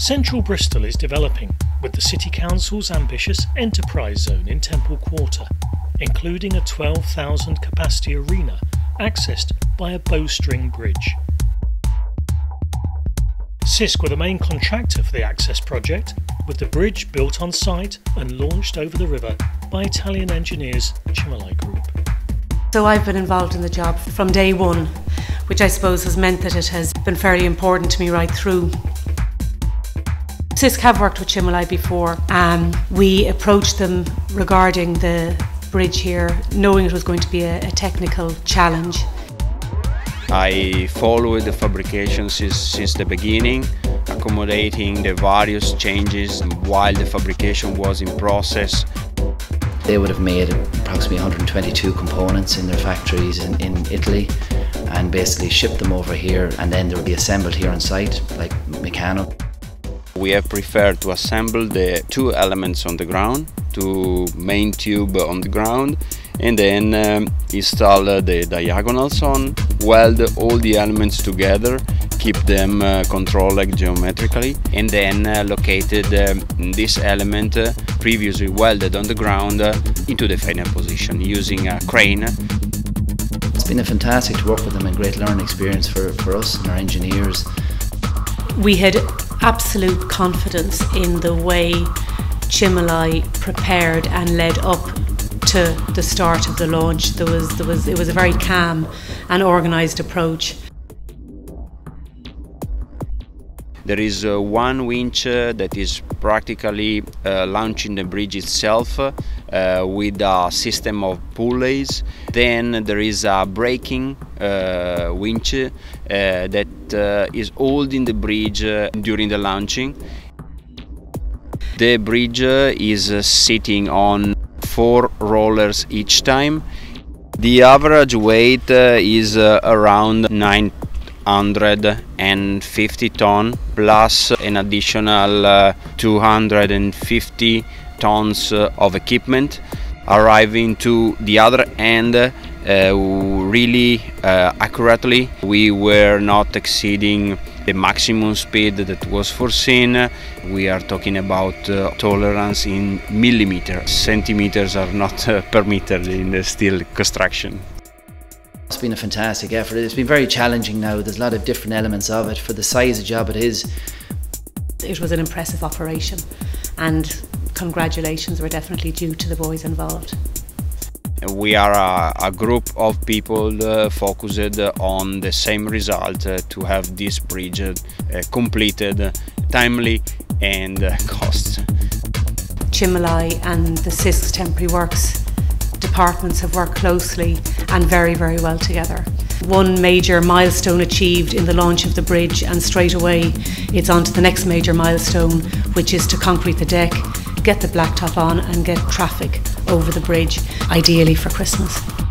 Central Bristol is developing with the City Council's ambitious enterprise zone in Temple Quarter, including a 12,000 capacity arena accessed by a bowstring bridge. Sisk were the main contractor for the access project, with the bridge built on site and launched over the river by Italian engineers Cimolai Group. So I've been involved in the job from day one, which I suppose has meant that it has been fairly important to me right through. Sisk have worked with Cimolai before. Um, we approached them regarding the bridge here, knowing it was going to be a, a technical challenge. I followed the fabrication since, since the beginning, accommodating the various changes while the fabrication was in process. They would have made approximately 122 components in their factories in, in Italy and basically shipped them over here and then they would be assembled here on site like Meccano. We have preferred to assemble the two elements on the ground, two main tube on the ground and then um, install the diagonals on, weld all the elements together, keep them uh, controlled geometrically and then uh, located um, this element uh, previously welded on the ground uh, into the final position using a crane. It's been a fantastic to work with them and great learning experience for, for us and our engineers. We had absolute confidence in the way Cimolai prepared and led up to the start of the launch. There was, there was, it was a very calm and organised approach. There is uh, one winch uh, that is practically uh, launching the bridge itself uh, with a system of pulleys. Then there is a braking uh, winch uh, that is holding the bridge during the launching. The bridge is sitting on four rollers each time. The average weight is around 950 ton plus an additional uh, 250 tons uh, of equipment arriving to the other end uh, really uh, accurately we were not exceeding the maximum speed that was foreseen we are talking about uh, tolerance in millimeters centimeters are not uh, permitted in the steel construction it's been a fantastic effort. It's been very challenging now. There's a lot of different elements of it. For the size of job it is, it was an impressive operation and congratulations were definitely due to the boys involved. We are a, a group of people uh, focused on the same result uh, to have this bridge uh, completed timely and uh, cost. Cimolai and the Sisk Temporary Works departments have worked closely and very, very well together. One major milestone achieved in the launch of the bridge, and straight away it's on to the next major milestone, which is to concrete the deck, get the blacktop on, and get traffic over the bridge, ideally for Christmas.